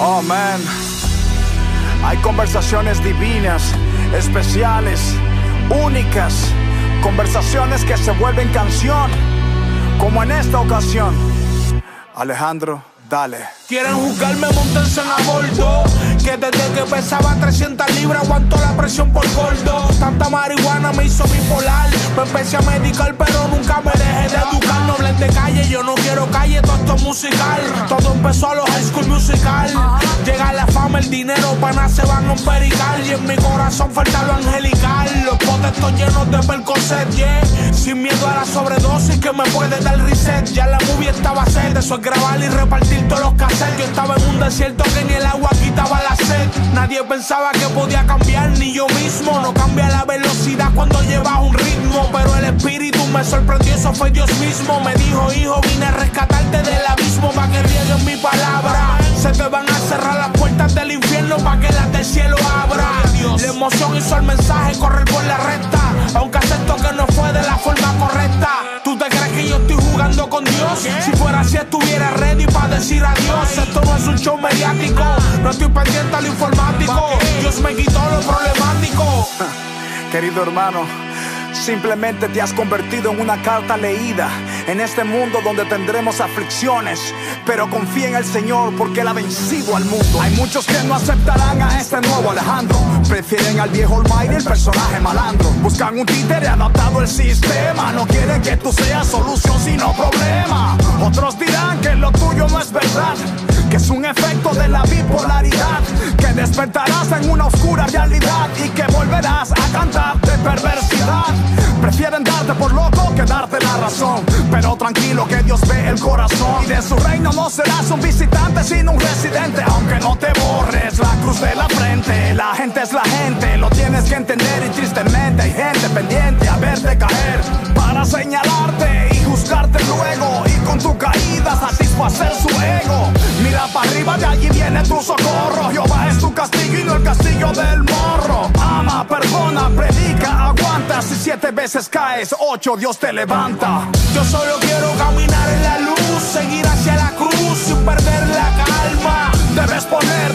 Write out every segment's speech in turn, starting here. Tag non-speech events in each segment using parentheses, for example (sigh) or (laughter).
Oh man, hay conversaciones divinas, especiales, únicas, conversaciones que se vuelven canción, como en esta ocasión. Alejandro, dale. Quieren juzgarme, montense en a bordo. Que desde que pesaba 300 libras aguanto la presión por gordo. Tanta marihuana me hizo bipolar. Me empecé a medicar, pero nunca me musical. Todo empezó a los high school musical. Llega la fama, el dinero, panas se van a un perical. Y en mi corazón falta lo angelical. Los potes llenos de percocet, yeah. Sin miedo a la sobredosis que me puede dar reset. Ya la movie estaba sed, eso es grabar y repartir todos los cassettes. Yo estaba en un desierto que ni el agua quitaba la sed. Nadie pensaba que podía cambiar, ni yo mismo. No cambia la velocidad cuando llevas un ritmo. Pero el espíritu me sorprendió, eso fue Dios mismo. Me dijo, hijo, vine a rescatarte del abismo para que rieguen mi palabra. Se te van a cerrar las puertas del infierno para que las del cielo abra. La emoción hizo el mensaje correr por la recta. Aunque acepto que no fue de la forma correcta. ¿Tú te crees que yo estoy jugando con Dios? Si fuera así, estuviera ready para decir adiós. Esto no es un show mediático. No estoy pendiente al informático. Dios me quitó lo problemático. (laughs) Querido hermano, simplemente te has convertido en una carta leída en este mundo donde tendremos aflicciones. Pero confía en el Señor porque Él ha vencido al mundo. Hay muchos que no aceptarán a este nuevo Alejandro. Prefieren al viejo Almighty, el personaje malandro. Buscan un títere adaptado al sistema. No quieren que tú seas solución sino problema. Otros dirán que lo tuyo no es verdad que es un efecto de la bipolaridad, que despertarás en una oscura realidad y que volverás a cantar tranquilo que Dios ve el corazón. Y de su reino no serás un visitante sino un residente, aunque no te borres la cruz de la frente. La gente es la gente, lo tienes que entender. Y tristemente hay gente pendiente a verte caer para señalarte siete veces caes, ocho Dios te levanta. Yo solo quiero caminar en la luz, seguir hacia la cruz sin perder la calma. Debes poner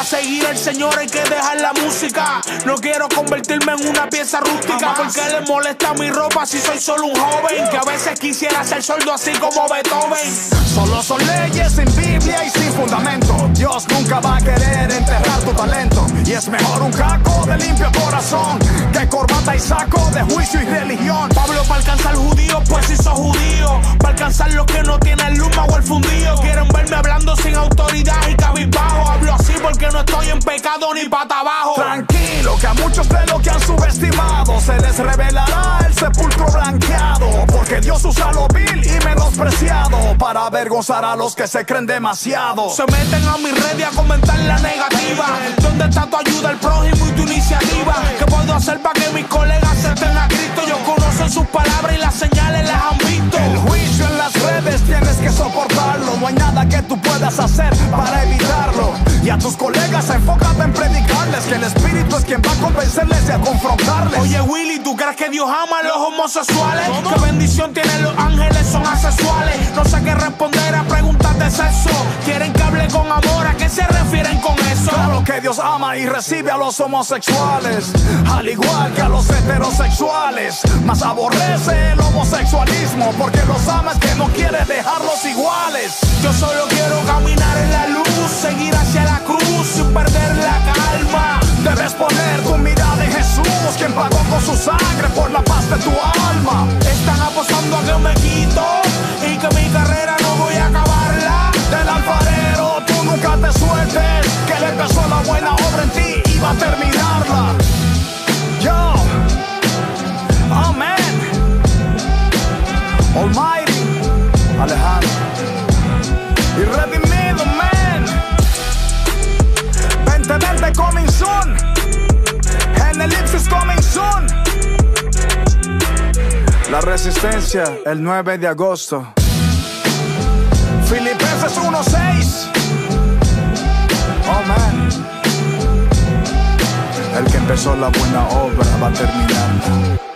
para seguir al Señor hay que dejar la música. No quiero convertirme en una pieza rústica. Porque le molesta mi ropa si soy solo un joven. Que a veces quisiera ser sordo así como Beethoven. Solo son leyes sin Biblia y sin fundamento. Dios nunca va a querer enterrar tu talento. Y es mejor un caco de limpio corazón que corbata y saco de juicio y religión. Pablo para alcanzar judío, pues si sos judío. Para alcanzar los que no tienen luma no estoy en pecado ni pata abajo. Tranquilo, que a muchos de lo que han subestimado se les revelará el sepulcro blanqueado. Porque Dios usa lo vil y menospreciado para avergonzar a los que se creen demasiado. Se meten a mi red y a comentar la tus colegas enfócate en predicarles que el Espíritu es quien va a convencerles y a confrontarles. Oye Willy, ¿tú crees que Dios ama a los homosexuales? ¿Qué bendición tienen los ángeles? Son asexuales. No sé qué responder a preguntas de sexo. Quieren que hable con amor. ¿A qué se refieren con eso? Claro que Dios ama y recibe a los homosexuales, al igual que a los heterosexuales. Mas aborrece el homosexualismo porque los ama es que no quiere dejarlos iguales. Yo solo quiero sangre por la paz de tu alma. Están apostando a que me quito y que mi carrera no voy a acabarla. Del alfarero, tú nunca te sueltes, que le empezó la buena obra en ti y va a terminarla. Yo, amén. Almighty, Alejandro. Resistencia, el 9 de agosto. Filipenses 1.6. Oh man. El que empezó la buena obra va a terminarla.